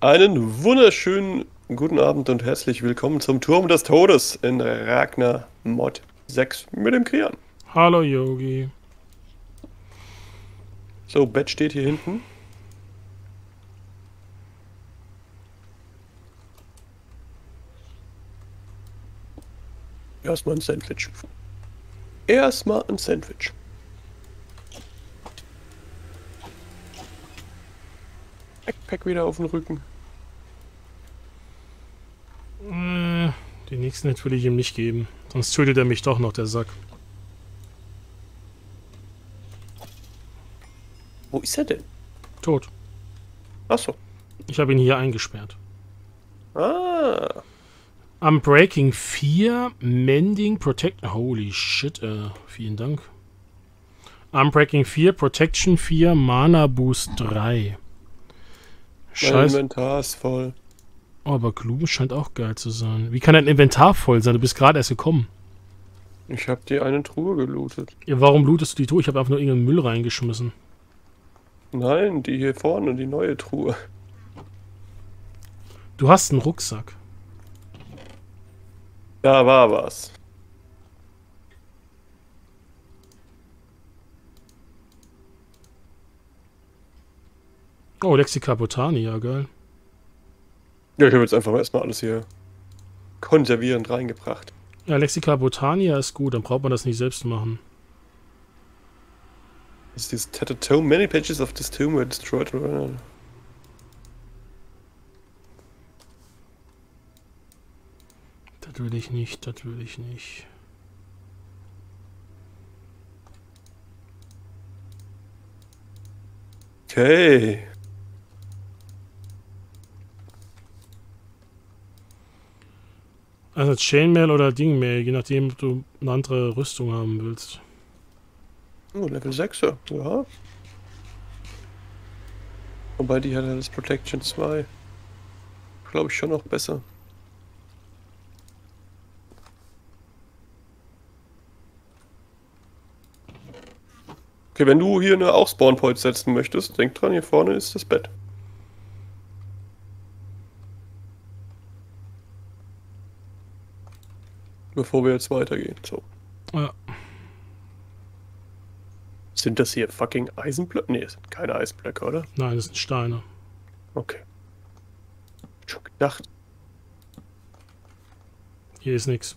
Einen wunderschönen guten Abend und herzlich willkommen zum Turm des Todes in Ragnar Mod 6 mit dem Krian. Hallo Yogi. So, Bett steht hier hinten. Erstmal ein Sandwich. Erstmal ein Sandwich. Backpack wieder auf den Rücken. Äh, den nächsten Hit will ich ihm nicht geben. Sonst tötet er mich doch noch, der Sack. Wo ist er denn? Tot. Achso. Ich habe ihn hier eingesperrt. Ah. Am Breaking 4, Mending Protect. Holy shit, äh, vielen Dank. Am Breaking 4, Protection 4, Mana Boost 3. Mein Scheiße. Inventar ist voll. Oh, aber Gloom scheint auch geil zu sein. Wie kann dein Inventar voll sein? Du bist gerade erst gekommen. Ich habe dir eine Truhe gelootet. Ja, warum lootest du die Truhe? Ich habe einfach nur irgendeinen Müll reingeschmissen. Nein, die hier vorne, die neue Truhe. Du hast einen Rucksack. Da war was. Oh, Lexica Botani, ja geil. Ja, ich habe jetzt einfach erstmal alles hier konservierend reingebracht. Ja, Lexica Botania ist gut, dann braucht man das nicht selbst machen. Ist dieses Tattered Tome. Many pages of this tomb were destroyed. Das will ich nicht, das will ich nicht. Okay. Also Chainmail oder Dingmail, je nachdem, ob du eine andere Rüstung haben willst. Oh, Level 6, ja. Wobei die hat ja das Protection 2. Glaube ich schon noch besser. Okay, wenn du hier eine auch Spawn Point setzen möchtest, denk dran, hier vorne ist das Bett. Bevor wir jetzt weitergehen. So. Ja. Sind das hier fucking Eisenblöcke? Es sind keine Eisenblöcke, oder? Nein, das sind Steine. Okay. Schon gedacht. Hier ist nichts.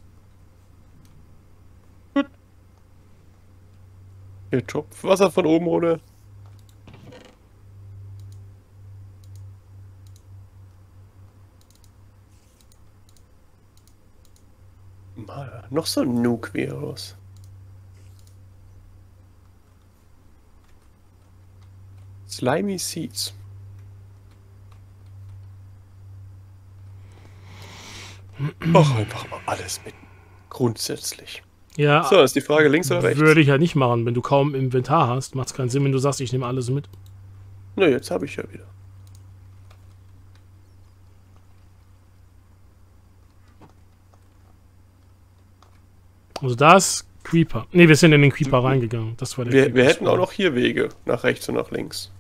Hier tropft Wasser von oben runter. Mal, noch so ein Nuke-Virus. Slimy Seeds. Ach, einfach mal alles mit. Grundsätzlich. Ja, So, ist die Frage links oder rechts? würde ich ja nicht machen. Wenn du kaum Inventar hast, macht es keinen Sinn, wenn du sagst, ich nehme alles mit. Na, jetzt habe ich ja wieder. Also da ist Creeper. Ne, wir sind in den Creeper reingegangen. Das war der Wir, Creeper wir hätten auch noch hier Wege, nach rechts und nach links.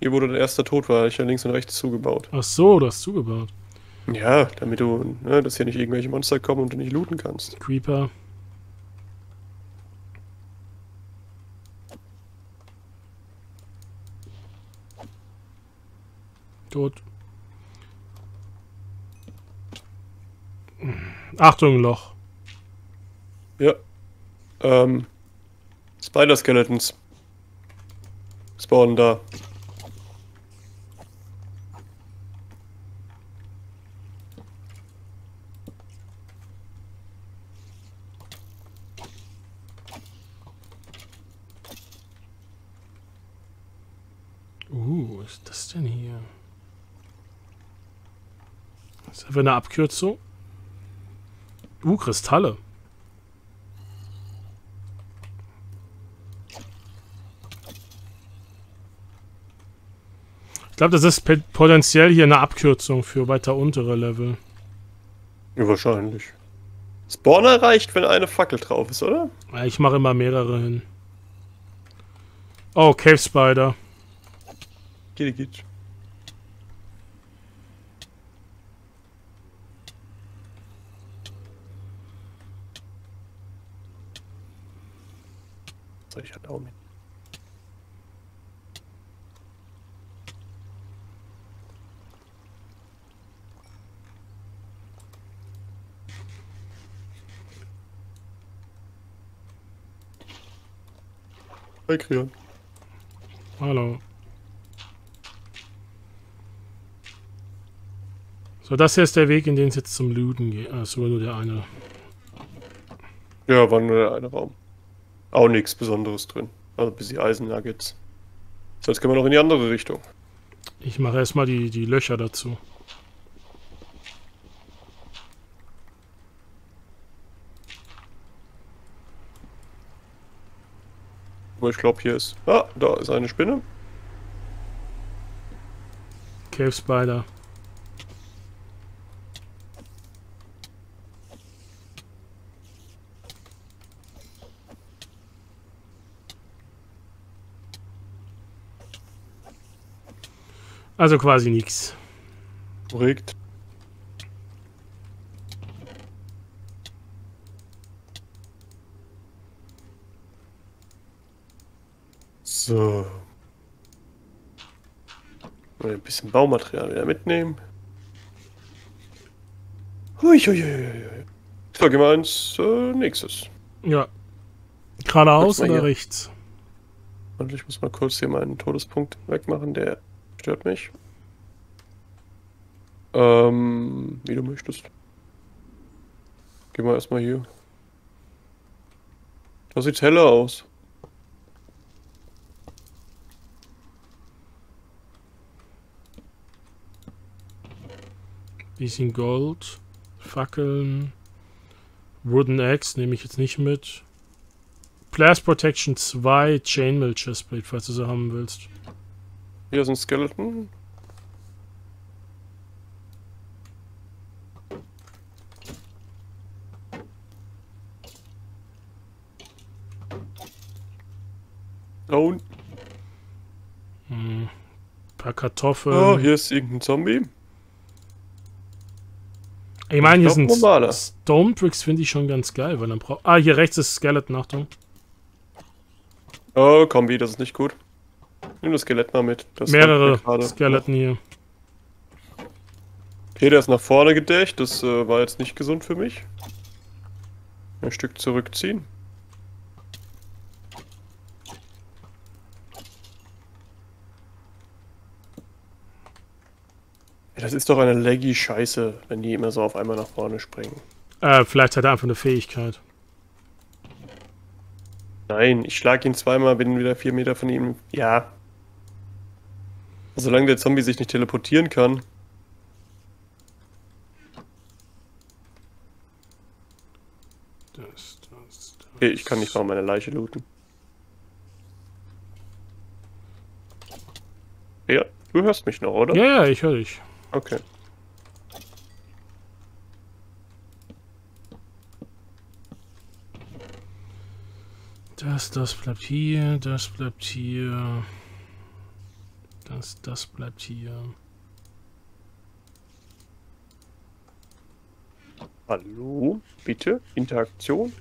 Hier, wo der erste tot war, ich ja links und rechts zugebaut. Ach so, du hast zugebaut. Ja, damit du, ne, dass hier nicht irgendwelche Monster kommen und du nicht looten kannst. Creeper. Tot. Achtung, Loch. Ja. Ähm. Spider-Skeletons. Spawnen da. Uh, ist das denn hier? Ist einfach eine Abkürzung. Uh, Kristalle. Ich glaube, das ist potenziell hier eine Abkürzung für weiter untere Level. Ja, wahrscheinlich. Spawner reicht, wenn eine Fackel drauf ist, oder? Ja, ich mache immer mehrere hin. Oh, Cave Spider. Geht, geht. Ich hatte auch mit. Hi, Krian. Hallo. So, das hier ist der Weg, in den es jetzt zum Looten geht. Ah, so nur der eine. Ja, war nur der eine Raum. Auch nichts Besonderes drin. Also bis die Eisennuggets. So, jetzt können wir noch in die andere Richtung. Ich mache erstmal die, die Löcher dazu. Wo ich glaube, hier ist. Ah, da ist eine Spinne. Cave Spider. Also quasi nichts. Korrekt. So. Mal ein bisschen Baumaterial wieder mitnehmen. Hui, hui, hui. So, gehen wir ins äh, nächstes. Ja. Geradeaus oder hier. rechts? Und ich muss mal kurz hier meinen Todespunkt wegmachen, der stört mich. Ähm, wie du möchtest. Gehen wir erstmal hier. Da sieht's heller aus. Bisschen Gold. Fackeln. Wooden Axe nehme ich jetzt nicht mit. Blast Protection 2 Chainmail Chestplate, falls du sie haben willst. Hier ist ein Skeleton. Oh, Hm. paar Kartoffeln. oh, hier ist irgendein Zombie. Ich meine, hier sind normaler. Stone Bricks finde ich schon ganz geil, weil dann braucht. Ah, hier rechts ist Skeleton, Achtung. Oh, Kombi, das ist nicht gut. Nimm das Skelett mal mit. Das Mehrere Skeleton hier. Okay, der ist nach vorne gedächt. Das äh, war jetzt nicht gesund für mich. Ein Stück zurückziehen. Das ist doch eine laggy Scheiße, wenn die immer so auf einmal nach vorne springen. Äh, vielleicht hat er einfach eine Fähigkeit. Nein, ich schlag ihn zweimal, bin wieder vier Meter von ihm. Ja. Solange der Zombie sich nicht teleportieren kann. Das, das, das. Okay, ich kann nicht mal meine Leiche looten. Ja, du hörst mich noch, oder? Ja, ja, ich höre dich. Okay. Das, das bleibt hier, das bleibt hier. Das, das bleibt hier. Hallo, bitte, Interaktion.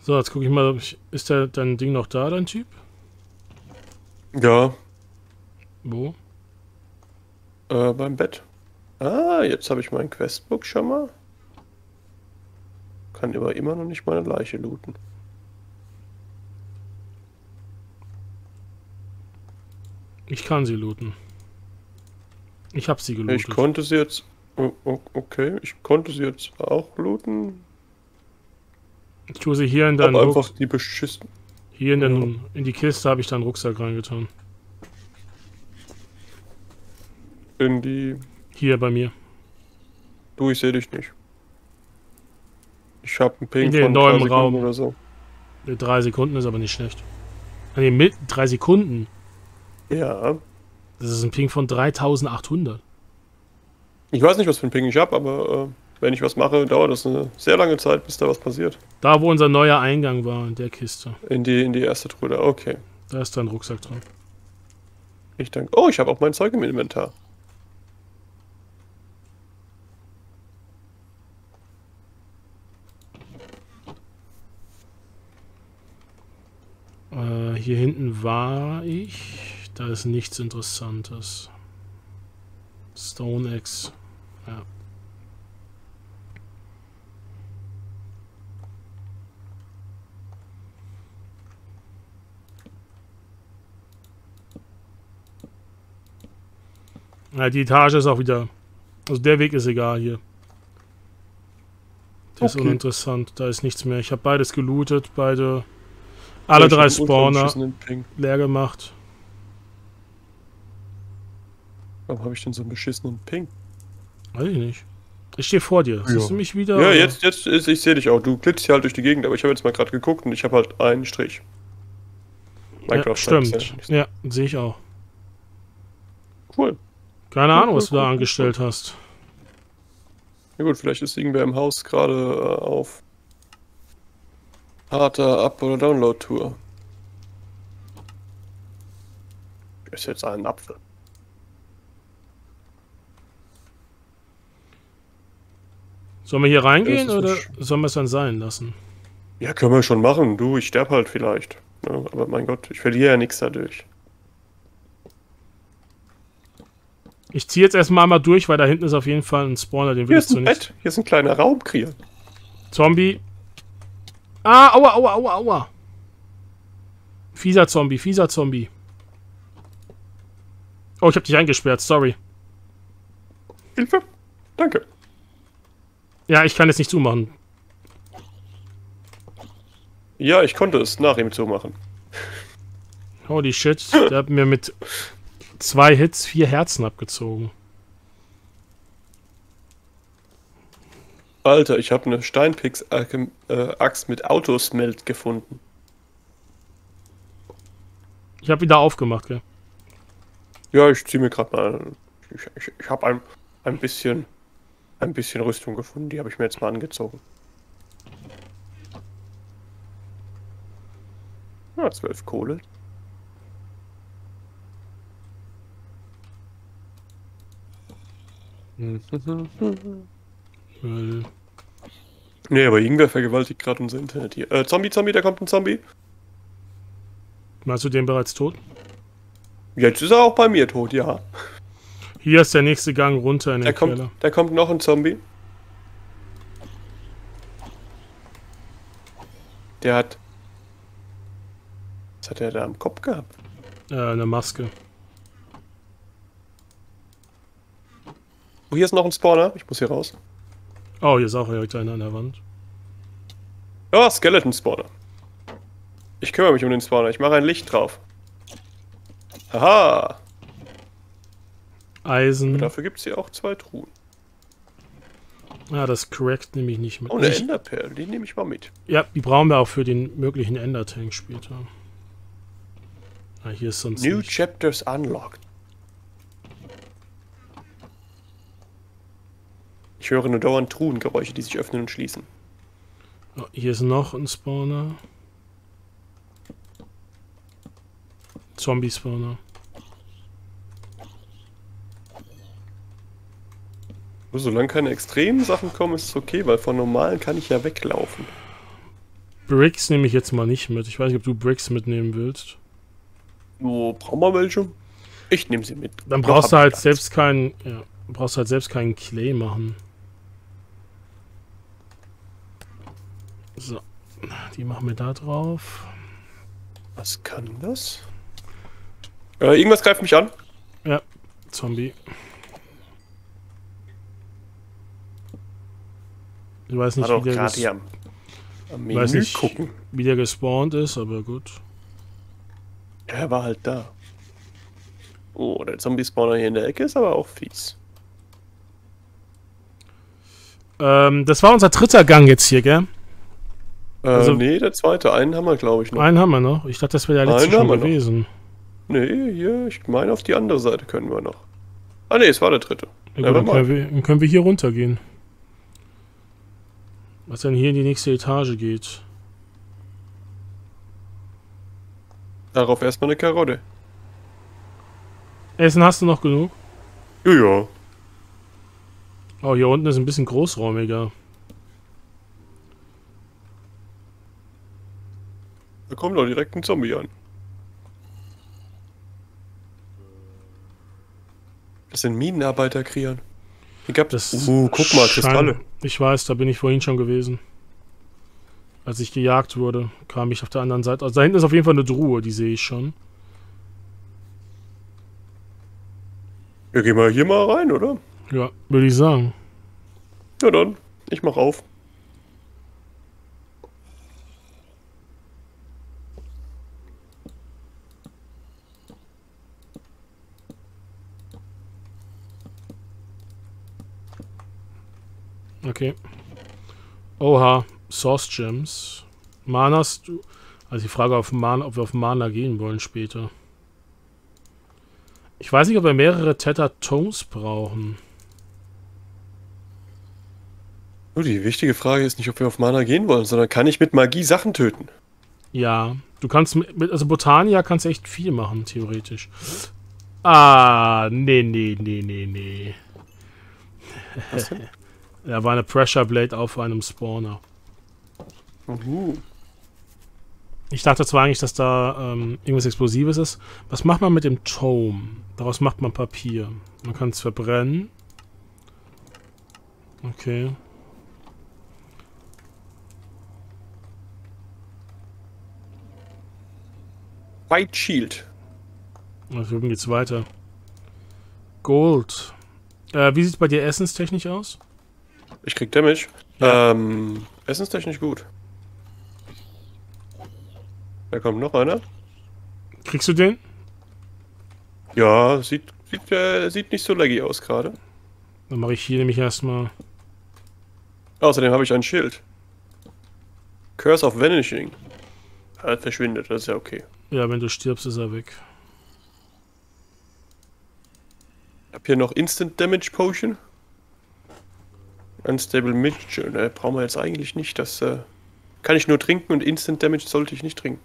So, jetzt gucke ich mal, ob ich, ist der, dein Ding noch da, dein Typ? Ja, Wo? äh, beim Bett. Ah, jetzt habe ich mein Questbook schon mal. Kann aber immer noch nicht meine Leiche looten. Ich kann sie looten. Ich habe sie Ich gelootet. konnte sie jetzt. Okay, ich konnte sie jetzt auch looten. Ich tue sie hier in deinen Aber einfach die beschissen. Hier in, den, in die Kiste habe ich deinen Rucksack reingetan. In die. Hier bei mir. Du, ich sehe dich nicht. Ich habe einen Ping In den von neuen drei Sekunden Raum. oder so. Die Drei Sekunden ist aber nicht schlecht. Nee, mit drei Sekunden. Ja. Das ist ein Ping von 3800. Ich weiß nicht, was für ein Ping ich habe, aber äh, wenn ich was mache, dauert das eine sehr lange Zeit, bis da was passiert. Da, wo unser neuer Eingang war, in der Kiste. In die, in die erste Truhe, okay. Da ist dein Rucksack drin. Ich danke. oh, ich habe auch mein Zeug im Inventar. Äh, hier hinten war ich. Da ist nichts Interessantes. Stone Axe. Ja. Ja, die Etage ist auch wieder. Also der Weg ist egal hier. Der ist Okay. uninteressant. Da ist nichts mehr. Ich habe beides gelootet, beide. Alle drei Spawner leer gemacht. Warum habe ich denn so einen beschissenen Ping? Weiß ich nicht. Ich stehe vor dir. Siehst du mich wieder? Ja, oder? jetzt, jetzt ist, ich sehe dich auch. Du glitzt hier halt durch die Gegend, aber ich habe jetzt mal gerade geguckt und ich habe halt einen Strich. Ja, Minecraft stimmt. ist ja Ja, sehe ich auch. Cool. Keine Cool, Ahnung, was cool, du da cool, angestellt hast. Ja gut, vielleicht ist irgendwer im Haus gerade äh, auf harter Up- oder Download-Tour. Ist jetzt ein Apfel. Sollen wir hier reingehen Ja, oder sollen wir es dann sein lassen? Ja, können wir schon machen. Du, ich sterb halt vielleicht. Ja, aber mein Gott, ich verliere ja nichts dadurch. Ich ziehe jetzt erstmal einmal durch, weil da hinten ist auf jeden Fall ein Spawner, den will ich zunächst. Bett. Hier ist ein kleiner Raubkrier. Zombie. Ah, aua, aua, aua, aua. Fieser Zombie, fieser Zombie. Oh, ich hab dich eingesperrt, sorry. Hilfe. Danke. Ja, ich kann jetzt nicht zumachen. Ja, ich konnte es nach ihm zumachen. Holy shit, der hat mir mit zwei Hits vier Herzen abgezogen. Alter, ich habe eine Steinpix-Axt mit Autosmelt gefunden. Ich habe wieder aufgemacht, gell? Ja, ich ziehe mir gerade mal. Ich, ich, ich habe ein, ein bisschen ein bisschen Rüstung gefunden. Die habe ich mir jetzt mal angezogen. Ja, zwölf Kohle. Nee, aber irgendwer vergewaltigt gerade unser Internet hier. Äh, Zombie, Zombie, da kommt ein Zombie. Meinst du den bereits tot? Jetzt ist er auch bei mir tot, ja. Hier ist der nächste Gang runter in Da den kommt, Keller. da kommt noch ein Zombie. Der hat. Was hat er da am Kopf gehabt? Äh, eine Maske. Oh, hier ist noch ein Spawner. Ich muss hier raus. Oh, hier ist auch direkt einer an der Wand. Ja, Skeleton Spawner. Ich kümmere mich um den Spawner. Ich mache ein Licht drauf. Haha. Eisen. Dafür gibt es hier auch zwei Truhen. Ja, das Correct nehme ich nicht mit. Oh, eine Enderperle. Die nehme ich mal mit. Ja, die brauchen wir auch für den möglichen Ender-Tank später. Ah, hier ist sonst New nicht. Chapters unlocked. Ich höre nur dauernd Truhengeräusche, die sich öffnen und schließen. Oh, hier ist noch ein Spawner. Zombie-Spawner. Solange keine extremen Sachen kommen, ist es okay, weil von normalen kann ich ja weglaufen. Bricks nehme ich jetzt mal nicht mit. Ich weiß nicht, ob du Bricks mitnehmen willst. Wo brauchen wir welche? Ich nehme sie mit. Dann brauchst du halt Platz. selbst keinen. Ja, brauchst halt selbst keinen Clay machen. So. Die machen wir da drauf. Was kann das? Äh, irgendwas greift mich an. Zombie. Ich weiß nicht, wie der, ges am, am weiß nicht. gucken. wie der gespawnt ist, aber gut. Er war halt da. Oh, der Zombie-Spawner hier in der Ecke ist aber auch fies. Ähm, das war unser dritter Gang jetzt hier, gell? Äh, Also- nee, der zweite. Einen haben wir, glaube ich, noch. Einen haben wir noch. Ich dachte, das wäre der letzte Einen schon haben wir noch. gewesen. Nee, hier, ich meine, auf die andere Seite können wir noch. Ah, nee, es war der dritte. Ja, gut, dann, können wir, dann können wir hier runtergehen. Was dann hier in die nächste Etage geht. Darauf erstmal eine Karotte. Essen hast du noch genug? Ja, ja. Oh, hier unten ist ein bisschen großräumiger. Da kommt doch direkt ein Zombie an. Das sind Minenarbeiter, Krian. Ich glaube, das. Uh, guck mal, Kristalle. Ich weiß, da bin ich vorhin schon gewesen. Als ich gejagt wurde, kam ich auf der anderen Seite. Also da hinten ist auf jeden Fall eine Druhe, die sehe ich schon. Ja, gehen wir hier mal rein, oder? Ja, würde ich sagen. Na dann, ich mach auf. Okay. Oha, Source Gems. Manas, du. Also die Frage, auf Mana, ob wir auf Mana gehen wollen später. Ich weiß nicht, ob wir mehrere Theta Tones brauchen. Nur die wichtige Frage ist nicht, ob wir auf Mana gehen wollen, sondern kann ich mit Magie Sachen töten? Ja, du kannst mit, mit- also Botania kannst echt viel machen, theoretisch. Ah, nee, nee, nee, nee, nee. Was denn? Da war eine Pressure Blade auf einem Spawner. Uhu. Ich dachte zwar eigentlich, dass da ähm, irgendwas Explosives ist. Was macht man mit dem Tome? Daraus macht man Papier. Man kann es verbrennen. Okay. White Shield. Also drüben geht's weiter. Gold. Äh, wie sieht bei dir essenstechnisch aus? Ich krieg Damage. Ja. Ähm, essenstechnisch gut. Da kommt noch einer. Kriegst du den? Ja, sieht, sieht, äh, sieht nicht so laggy aus gerade. Dann mache ich hier nämlich erstmal. Außerdem habe ich ein Schild. Curse of Vanishing. Er verschwindet, das ist ja okay. Ja, wenn du stirbst, ist er weg. Ich habe hier noch Instant Damage Potion. Unstable Mixture. Ne, brauchen wir jetzt eigentlich nicht. Das äh, kann ich nur trinken und Instant Damage sollte ich nicht trinken.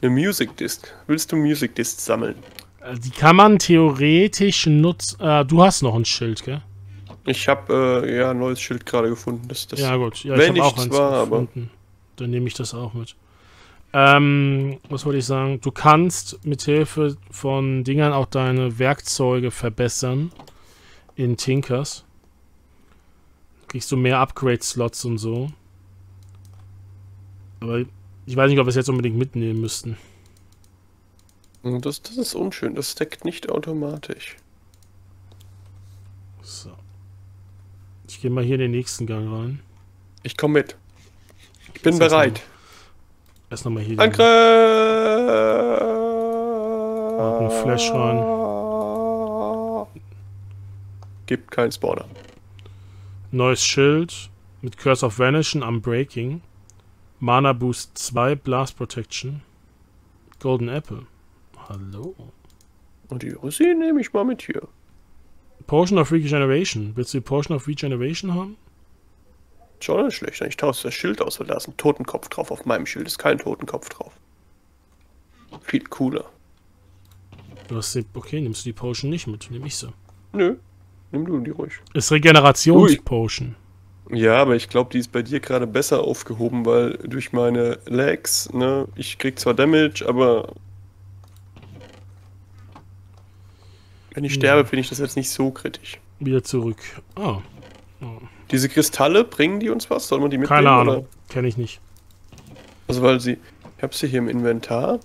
Eine Music Disc. Willst du Music Discs sammeln? Äh, Die kann man theoretisch nutzen. Äh, du hast noch ein Schild, gell? Ich habe äh, ja ein neues Schild gerade gefunden. Das, das ja, gut. Ja, wenn ich habe auch eins aber- gefunden. Dann nehme ich das auch mit. Ähm, was wollte ich sagen? Du kannst mit Hilfe von Dingern auch deine Werkzeuge verbessern in Tinkers. Kriegst du mehr Upgrade-Slots und so. Aber ich weiß nicht, ob wir es jetzt unbedingt mitnehmen müssten. das, das ist unschön. Das stackt nicht automatisch. So. Ich gehe mal hier in den nächsten Gang rein. Ich komme mit. Ich bin das bereit. Erst nochmal hier. Angriff! ein Flash Gibt keinen Spawner. Neues Schild mit Curse of Vanishen am Breaking. Mana Boost 2, Blast Protection. Golden Apple. Hallo. Und die Rosine nehme ich mal mit hier. Potion of Regeneration. Willst du die Potion of Regeneration haben? Schon nicht schlecht. Ich tausche das Schild aus, weil da ist ein Totenkopf drauf. Auf meinem Schild ist kein Totenkopf drauf. Viel cooler. Du hast die, okay, nimmst du die Potion nicht mit, nehme ich sie. Nö. Nimm du die ruhig. Ist Regenerations-Potion. Ja, aber ich glaube, die ist bei dir gerade besser aufgehoben, weil durch meine Lags, ne, ich krieg zwar Damage, aber wenn ich Ja. sterbe, finde ich das jetzt nicht so kritisch. Wieder zurück. Ah, Diese Kristalle, bringen die uns was? Soll man die mitnehmen? keine Ahnung. Kenne ich nicht. Also, weil sie, ich habe sie hier im Inventar.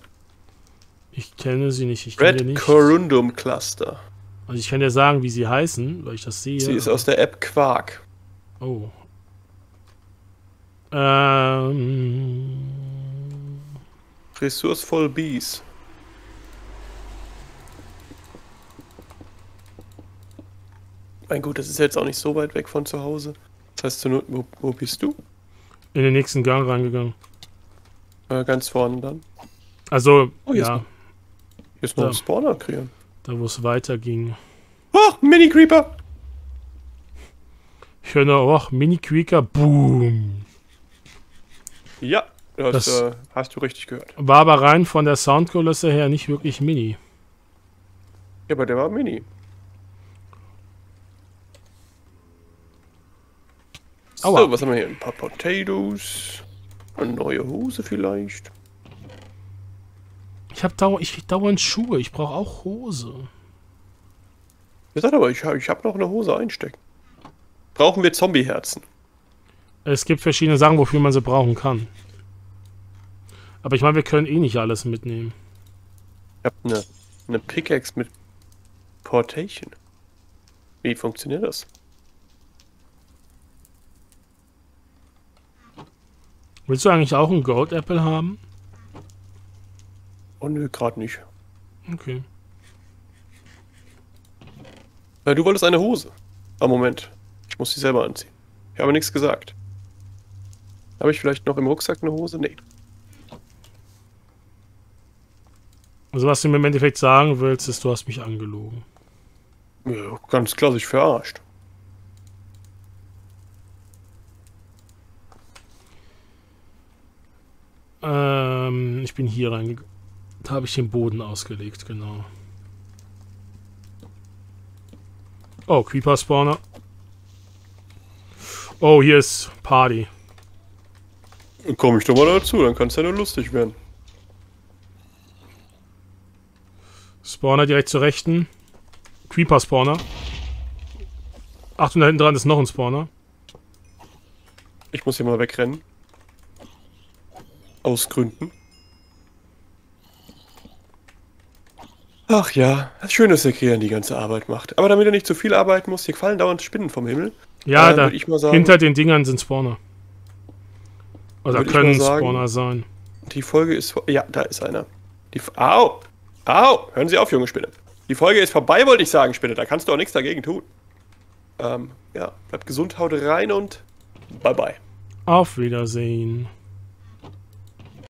Ich kenne sie nicht. Ich kenne Red nicht. Corundum Cluster. Also ich kann dir sagen, wie sie heißen, weil ich das sehe. Sie ist aus der App Quark. Oh. Ähm. Ressourcevoll Bees. Mein gut, das ist jetzt auch nicht so weit weg von zu Hause. Das heißt, zur Not- wo, wo bist du? In den nächsten Gang reingegangen. Äh, ganz vorne dann. Also, Oh, hier ist ja, noch- Hier ist noch Da. ein Spawner kreieren. Da wo es weiterging. Oh, Mini Creeper! Ich höre nur, oh, Mini-Quaker, boom. Ja, das, Das- äh, hast du richtig gehört. War aber rein von der Soundkulisse her nicht wirklich Mini. Ja, aber der war Mini. Aua. So, was haben wir hier? Ein paar Potatoes. Eine neue Hose vielleicht. Ich habe dauer, ich dauernd Schuhe. Ich brauche auch Hose. Ihr sagt aber, ich, hab- ich habe noch eine Hose einstecken. Brauchen wir Zombieherzen? Es gibt verschiedene Sachen, wofür man sie brauchen kann. Aber ich meine, wir können eh nicht alles mitnehmen. Ich habe eine, eine Pickaxe mit Portation. Wie funktioniert das? Willst du eigentlich auch einen Gold Apple haben? Oh nö, gerade nicht. Okay. Du wolltest eine Hose. Ah, Moment. Ich muss sie selber anziehen. Ich habe nichts gesagt. Habe ich vielleicht noch im Rucksack eine Hose? Nee. Also was du mir im Endeffekt sagen willst, ist, du hast mich angelogen. Ja, ganz klar sich verarscht. Ähm, ich bin hier reingegangen. Da habe ich den Boden ausgelegt, genau. Oh, Creeper Spawner. Oh, hier ist Party. Komme ich doch mal dazu, dann kann es ja nur lustig werden. Spawner direkt zur rechten. Creeper Spawner. Achtung, da hinten dran ist noch ein Spawner. Ich muss hier mal wegrennen. Aus Gründen. Ach ja, schön, dass der Krian die ganze Arbeit macht. Aber damit er nicht zu viel arbeiten muss, hier fallen dauernd Spinnen vom Himmel. Ja, Äh, da ich mal sagen- hinter den Dingern sind Spawner. Oder können sagen- Spawner sein. Die Folge ist... Ja, da ist einer. Die... Au! Au! Hören Sie auf, junge Spinne. Die Folge ist vorbei, wollte ich sagen, Spinne. Da kannst du auch nichts dagegen tun. Ähm, ja. Bleibt gesund, haut rein und... Bye-bye. Auf Wiedersehen.